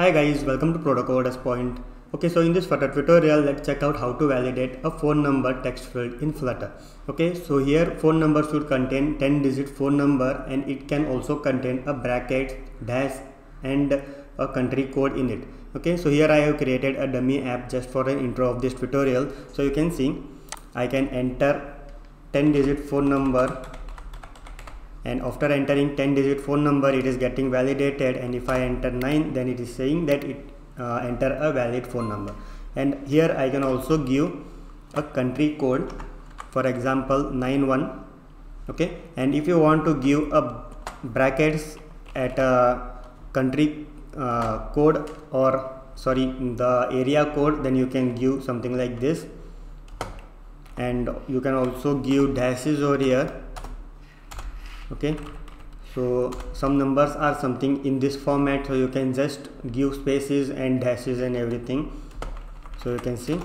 Hi guys, welcome to Protocoders Point. Okay, so in this Flutter tutorial, let's check out how to validate a phone number text field in Flutter. Okay, so here phone number should contain 10 digit phone number and it can also contain a bracket, dash and a country code in it. Okay, so here I have created a dummy app just for an intro of this tutorial. So you can see I can enter 10 digit phone number and after entering 10 digit phone number it is getting validated. And if I enter 9 then it is saying that it uh, enter a valid phone number. And here I can also give a country code. For example 91 okay? And if you want to give a brackets at a country uh, code or sorry the area code then you can give something like this. And you can also give dashes over here okay? So some numbers are something in this format. So you can just give spaces and dashes and everything. So you can see.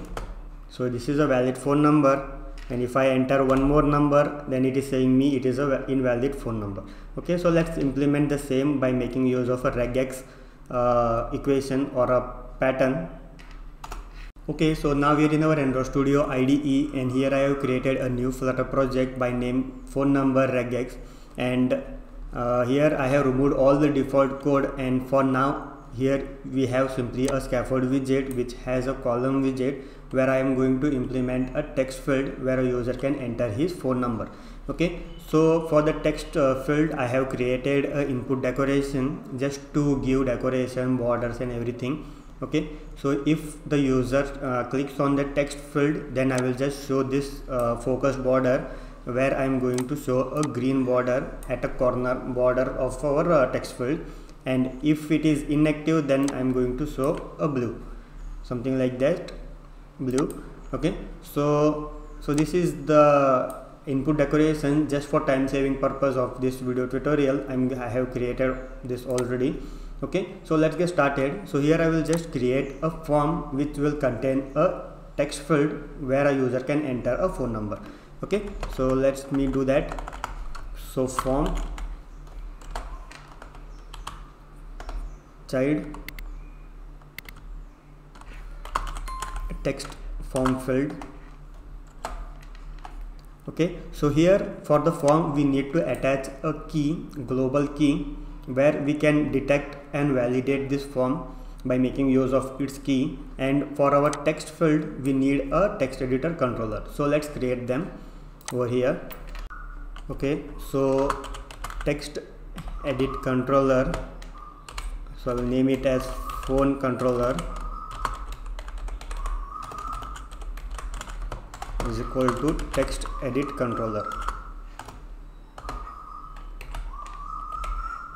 So this is a valid phone number. And if I enter one more number then it is saying me it is a invalid phone number. Okay? So let's implement the same by making use of a regex uh, equation or a pattern. Okay? So now we are in our android studio ide and here i have created a new flutter project by name phone number regex and uh, here I have removed all the default code and for now here we have simply a scaffold widget which has a column widget where I am going to implement a text field where a user can enter his phone number. Okay? So for the text uh, field I have created an input decoration just to give decoration borders and everything. Okay? So if the user uh, clicks on the text field then I will just show this uh, focus border where I am going to show a green border at a corner border of our uh, text field. And if it is inactive then I am going to show a blue. Something like that. Blue. Okay. So so this is the input decoration just for time saving purpose of this video tutorial. I'm, I have created this already. Okay. So let's get started. So here I will just create a form which will contain a text field where a user can enter a phone number okay so let's me do that. So form child text form field. Okay so here for the form we need to attach a key global key where we can detect and validate this form by making use of its key. And for our text field we need a text editor controller. So let's create them over here. Okay so text edit controller. So I will name it as phone controller. Is equal to text edit controller.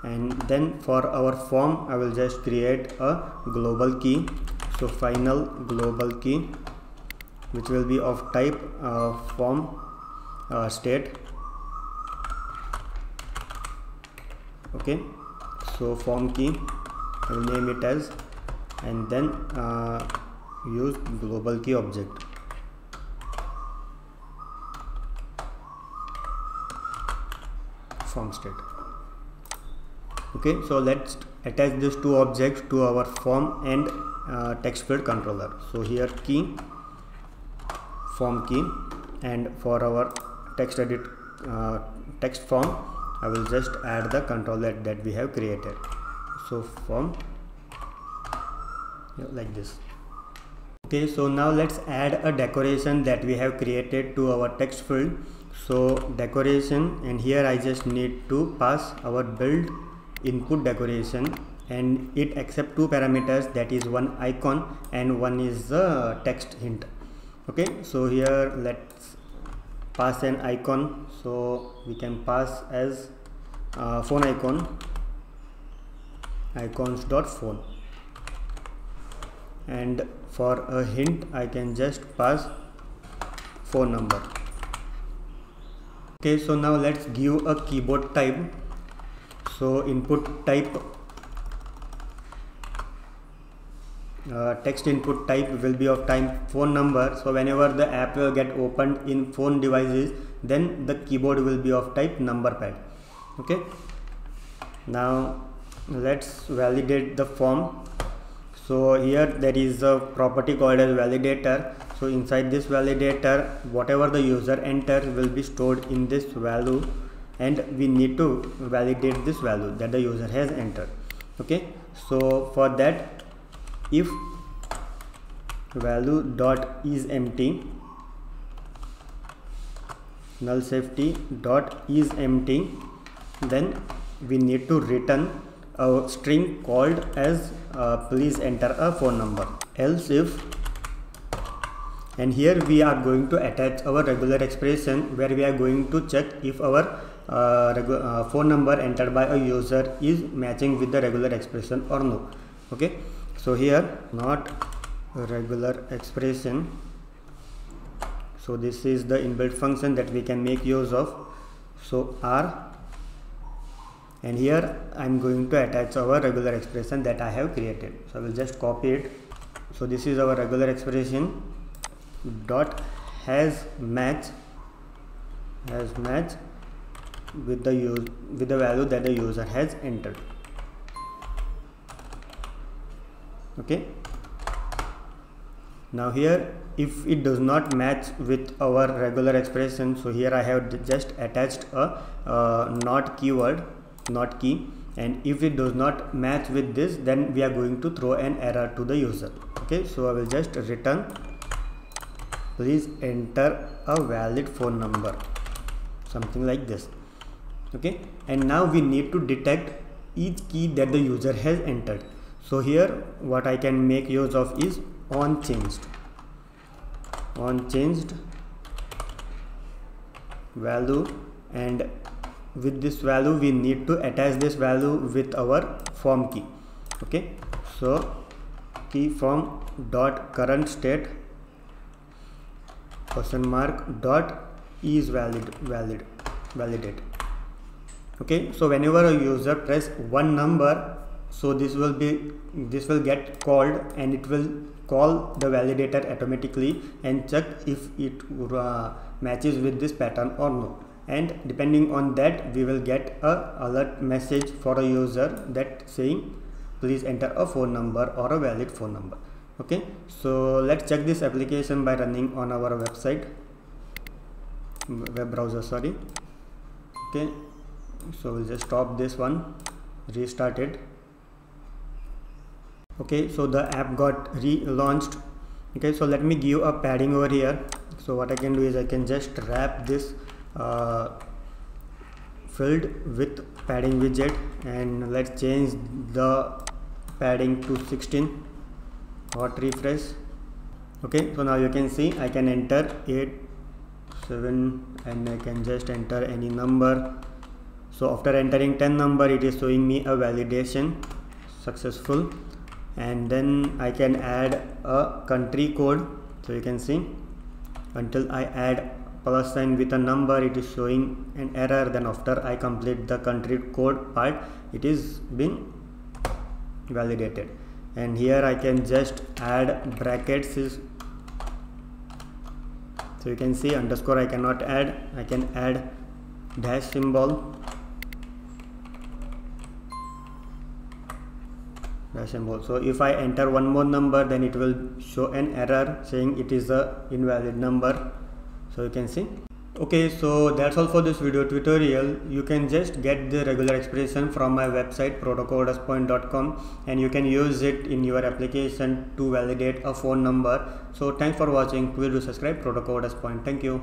And then for our form I will just create a global key. So final global key which will be of type uh, form uh, state. Okay. So form key I will name it as and then uh, use global key object. Form state. Okay. So let's attach these two objects to our form and uh, text field controller. So here key form key and for our text edit uh, text form I will just add the controller that we have created. So form yeah, like this. Okay so now let's add a decoration that we have created to our text field. So decoration and here I just need to pass our build input decoration and it accept two parameters that is one icon and one is the text hint. Okay so here let's pass an icon. So we can pass as uh, phone icon. Icons dot phone. And for a hint I can just pass phone number. Okay so now let's give a keyboard type. So input type uh, text input type will be of type phone number. So whenever the app will get opened in phone devices then the keyboard will be of type number pad. Okay? Now let's validate the form. So here there is a property called as validator. So inside this validator whatever the user enters will be stored in this value and we need to validate this value that the user has entered. Okay? So for that if value dot is empty null safety dot is empty then we need to return a string called as uh, please enter a phone number. Else if and here we are going to attach our regular expression where we are going to check if our uh, uh, phone number entered by a user is matching with the regular expression or no okay? So here not regular expression. So this is the inbuilt function that we can make use of. So r. And here I'm going to attach our regular expression that I have created. So I will just copy it. So this is our regular expression. Dot has match has match with the use with the value that the user has entered okay. Now here if it does not match with our regular expression so here I have just attached a uh, not keyword not key. And if it does not match with this then we are going to throw an error to the user. Okay. So I will just return. Please enter a valid phone number. Something like this. Okay. And now we need to detect each key that the user has entered so here what I can make use of is on changed on changed value and with this value we need to attach this value with our form key. Okay? So key form dot current state question mark dot is valid valid validate. Okay? So whenever a user press one number so this will be this will get called and it will call the validator automatically and check if it uh, matches with this pattern or no. And depending on that we will get a alert message for a user that saying please enter a phone number or a valid phone number. Okay? So let's check this application by running on our website web browser sorry. Okay? So we'll just stop this one restart it okay so the app got relaunched. Okay so let me give a padding over here. So what I can do is I can just wrap this uh, filled with padding widget and let's change the padding to 16 hot refresh. Okay so now you can see I can enter 8 7 and I can just enter any number. So after entering 10 number it is showing me a validation. Successful and then I can add a country code. So you can see until I add plus sign with a number it is showing an error. Then after I complete the country code part it is been validated. And here I can just add brackets. So you can see underscore I cannot add. I can add dash symbol symbol so if I enter one more number then it will show an error saying it is a invalid number. So you can see. Okay so that's all for this video tutorial. You can just get the regular expression from my website protocoderspoint.com and you can use it in your application to validate a phone number. So thanks for watching. Please do subscribe protocoderspoint thank you